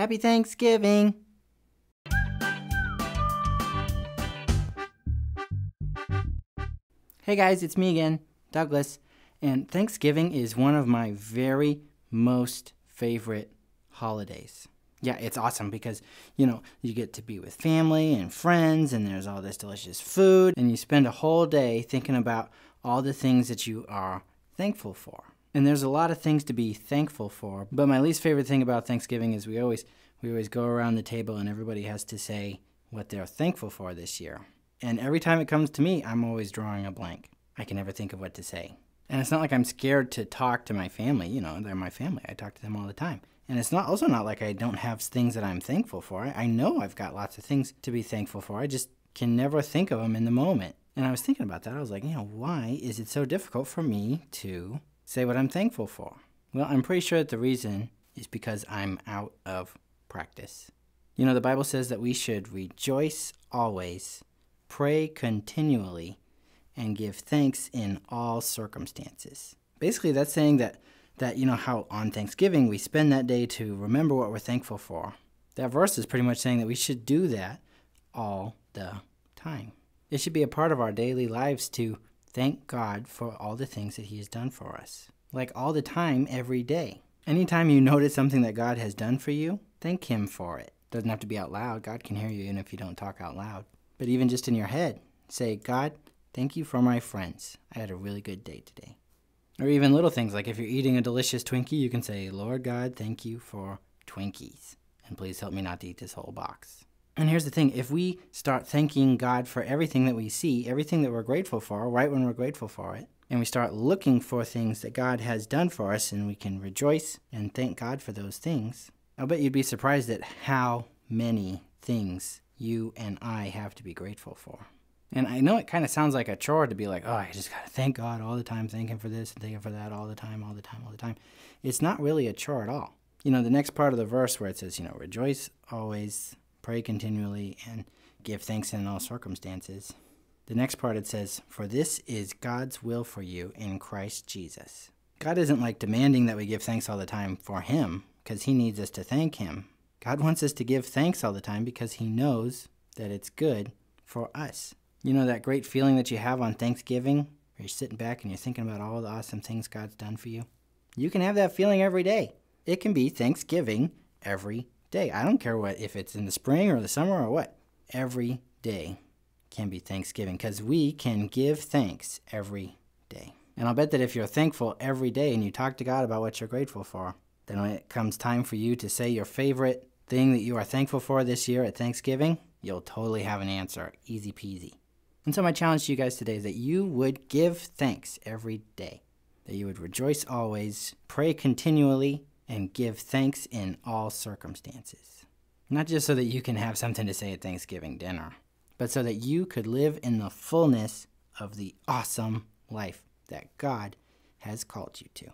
Happy Thanksgiving! Hey guys, it's me again, Douglas, and Thanksgiving is one of my very most favorite holidays. Yeah, it's awesome because, you know, you get to be with family and friends, and there's all this delicious food, and you spend a whole day thinking about all the things that you are thankful for. And there's a lot of things to be thankful for, but my least favorite thing about Thanksgiving is we always we always go around the table and everybody has to say what they're thankful for this year. And every time it comes to me, I'm always drawing a blank. I can never think of what to say. And it's not like I'm scared to talk to my family. You know, they're my family. I talk to them all the time. And it's not also not like I don't have things that I'm thankful for. I know I've got lots of things to be thankful for. I just can never think of them in the moment. And I was thinking about that. I was like, you know, why is it so difficult for me to say what I'm thankful for? Well, I'm pretty sure that the reason is because I'm out of practice. You know, the Bible says that we should rejoice always, pray continually, and give thanks in all circumstances. Basically, that's saying that that you know how on Thanksgiving we spend that day to remember what we're thankful for. That verse is pretty much saying that we should do that all the time. It should be a part of our daily lives to thank God for all the things that He has done for us. Like all the time, every day. Anytime you notice something that God has done for you, thank Him for it. Doesn't have to be out loud. God can hear you even if you don't talk out loud. But even just in your head, say, God, thank you for my friends. I had a really good day today. Or even little things like if you're eating a delicious Twinkie, you can say, Lord God, thank you for Twinkies. And please help me not to eat this whole box. And here's the thing if we start thanking God for everything that we see, everything that we're grateful for, right when we're grateful for it, and we start looking for things that God has done for us and we can rejoice and thank God for those things, I'll bet you'd be surprised at how many things you and I have to be grateful for. And I know it kind of sounds like a chore to be like, oh, I just got to thank God all the time, thank Him for this and thank Him for that all the time, all the time, all the time. It's not really a chore at all. You know, the next part of the verse where it says, you know, rejoice always, pray continually, and give thanks in all circumstances. The next part it says, For this is God's will for you in Christ Jesus. God isn't like demanding that we give thanks all the time for Him because He needs us to thank Him. God wants us to give thanks all the time because He knows that it's good for us. You know that great feeling that you have on Thanksgiving where you're sitting back and you're thinking about all the awesome things God's done for you? You can have that feeling every day. It can be Thanksgiving every day. I don't care what if it's in the spring or the summer or what. Every day can be Thanksgiving because we can give thanks every day. And I'll bet that if you're thankful every day and you talk to God about what you're grateful for, then when it comes time for you to say your favorite thing that you are thankful for this year at Thanksgiving, you'll totally have an answer. Easy peasy. And so, my challenge to you guys today is that you would give thanks every day, that you would rejoice always, pray continually, and give thanks in all circumstances. Not just so that you can have something to say at Thanksgiving dinner, but so that you could live in the fullness of the awesome life that God has called you to.